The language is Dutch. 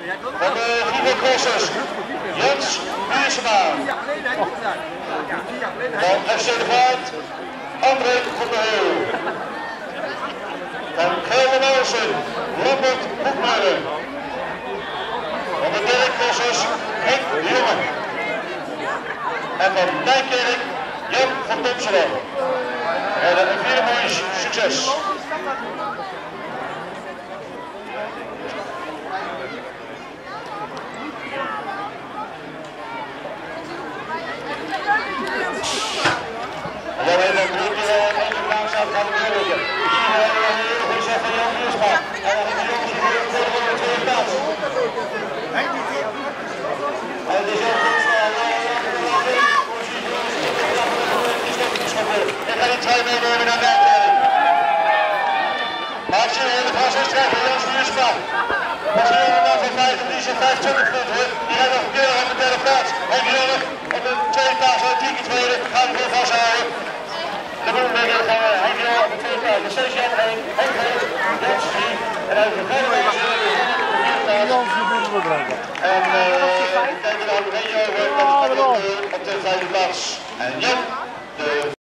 Van de Vivo Crossers, Jens Biersema. Van FC de Vaart, André van der Heel. Van Geldermalsen, Robert Boekmeulen. Van de derde Crossers, Henk Jonge. En van Nijkerk, Jan van Domselen. En een vier mooi succes. Ja, we hebben drie keer één keer langs aan gaan werken. Ik zie wel een hele goede zet van Jan Biersma. En dan is de jongens die voor de voor de tweede plaats. En het is ook goed Ik ga die twee meenemen naar ik zie een hele vaste Jans. Dat is een man van 5 die zijn 25 punten. Die nog een keer op de derde plaats. En jongen op de tweede plaats, en tien keer tweede, gaan we weer vasthouden. De gaan we Henk Jan op de tweede plaats. De Steeds Jan 1, Henk 1, Jans 3. En dan de Gelderwezen op de vierde plaats. En uh, we de Renjo over op de vijfde plaats. En